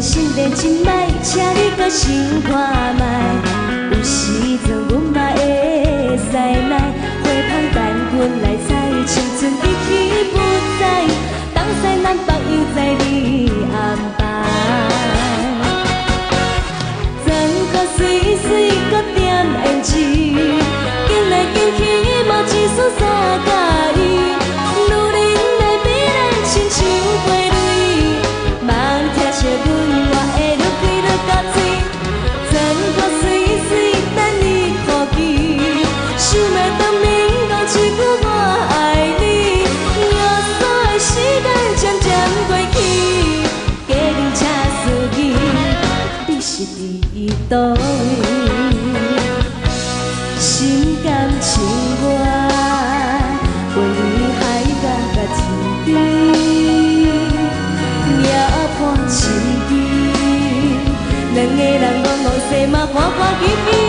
心连真歹，请你搁想看卖。有时阵阮嘛会使来，花香等阮来倒位，心甘情愿，为你海角甲天边，夜半痴情，两个人望望西嘛，看看见见，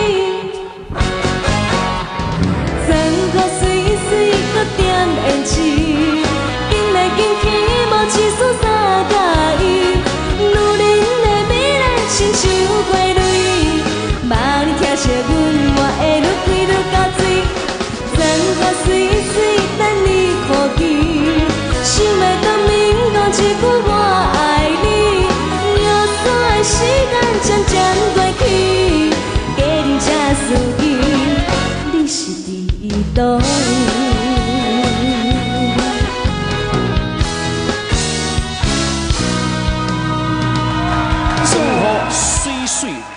你看见，想要当面讲一句岁。